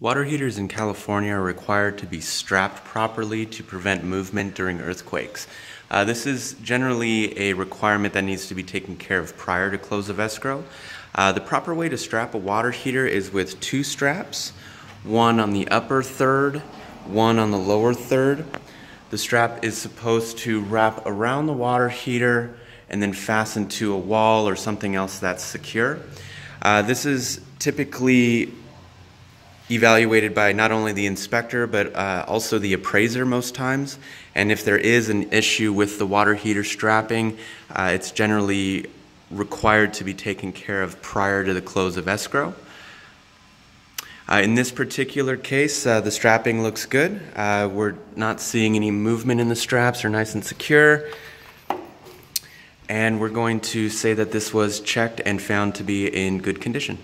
Water heaters in California are required to be strapped properly to prevent movement during earthquakes. Uh, this is generally a requirement that needs to be taken care of prior to close of escrow. Uh, the proper way to strap a water heater is with two straps, one on the upper third, one on the lower third. The strap is supposed to wrap around the water heater and then fasten to a wall or something else that's secure. Uh, this is typically evaluated by not only the inspector but uh, also the appraiser most times. And if there is an issue with the water heater strapping, uh, it's generally required to be taken care of prior to the close of escrow. Uh, in this particular case, uh, the strapping looks good. Uh, we're not seeing any movement in the straps, they're nice and secure. And we're going to say that this was checked and found to be in good condition.